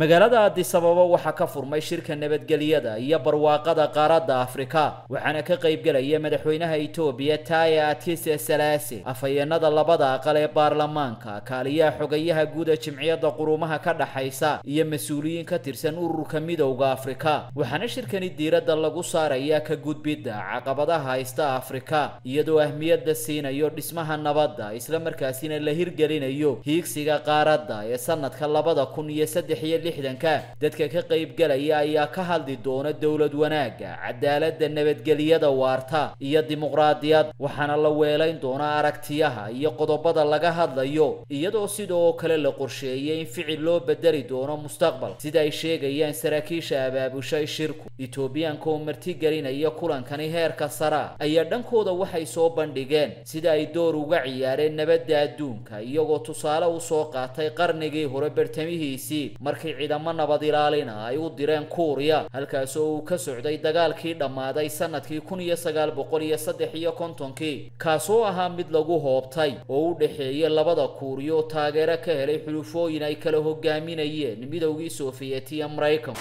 magaalada addis ababa waxaa ka furmay shirka nabadgelyada iyo barwaaqada qaaradda afrika waxaana ka qaybgelaya madaxweynaha itoobiya taaya atise salaase afhayeenada labada aqal ee baarlamaanka kaaliyaha xogayaha guud ee jimciyadda quruumaha ka dhaxaysa iyo mas'uuliyiin ka tirsan ururka midowda afrika waxaana shirkani diiradda lagu saarayaa ka gudbidda caqabadaha haysta afrika iyadoo ahmiyadda siinayo dhismaha nabadda islamarkaasina la hirgelinayo hiigsiga qaaradda ee sanadka labada kun iyo saddex iyo lixdanka dadka ka qaybgalaya ayaa ka hadli doona dowlad wanaagga cadaaladda nabadgelyada waarta iyo dimuqraadiyad. Waxaana la weelayn doonaa aragtiyaha iyo qodobada laga hadlayo iyadoo sidoo kale la qorsheeyay in ficil loo bedeli doono mustaqbal. Sida ay sheegayaan saraakiisha abaabushay shirku etoobiyaanka oo martigelinaya kulankani heerka sara ayaa dhankooda waxay soo bandhigeen. Sida ay door uga ciyaareen nabadda adduunka iyagoo tusaale u soo qaatay qarnigii hore bartamihiisii markii ciidamo nabad ilaalina ay u direen kuuriya. Halkaas oo uu ka socday dagaalkii dhammaaday sannadkii kun iyo sagaal boqol iyo saddex iyo kontonkii kaasoo ahaa mid lagu hoobtay oo u dhexeeyay labada kuuriya oo taageero ka helay xulufooyin ay kala hogaaminayeen midowgii sofiyeeti iyo maraykanku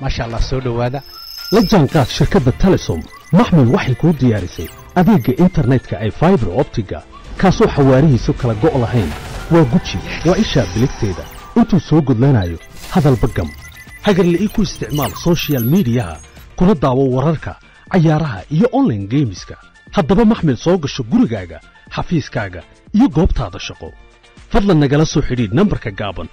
maasha allah soo dhowaada. La jaanqaad shirkadda telesom. Maxmil waxay kuu diyaarisay adeegga internetka ay faibar optiga kaasoo xawaarihiisu kala go' lahayn waa guji waa ishaa biligteeda intuu soo gudlanayo hadalba gam hagarle ii ku isticmaal sochial midiyaha kuna daawo wararka cayaaraha iyo onlaine geemiska haddaba maxmil soo gasho gurigaaga xafiiskaaga iyo goobtaada shaqo fadlan nagala soo xidhiidh nambarka gaaban